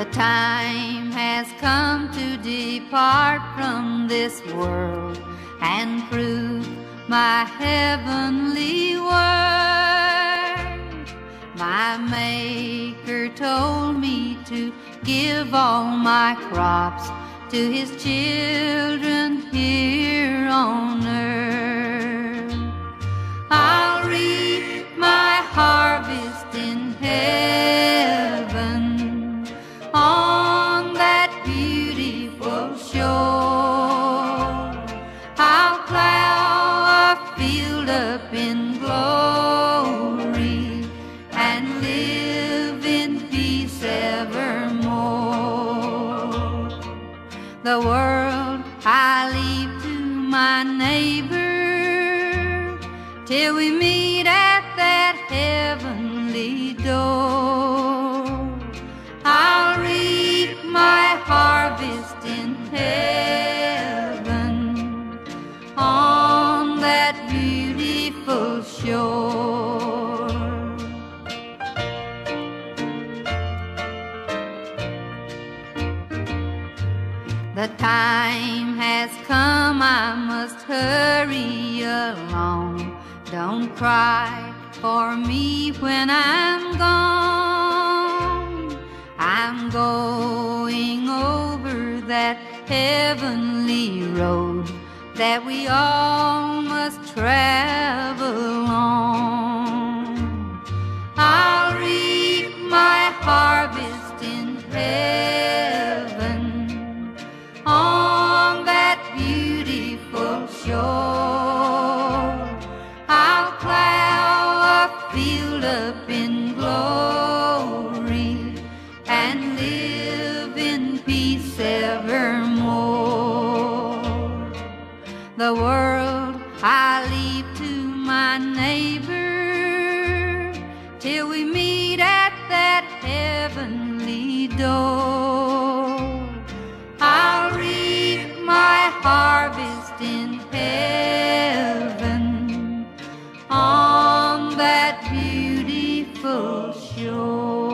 The time has come to depart from this world and prove my heavenly word. My Maker told me to give all my crops to his children here on up in glory and live in peace evermore. The world I leave to my neighbor till we meet at that heavenly door. The time has come, I must hurry along. Don't cry for me when I'm gone. I'm going over that heavenly road that we all must travel glory and live in peace evermore. The world I leave to my neighbor till we meet at that heavenly door. peaceful show.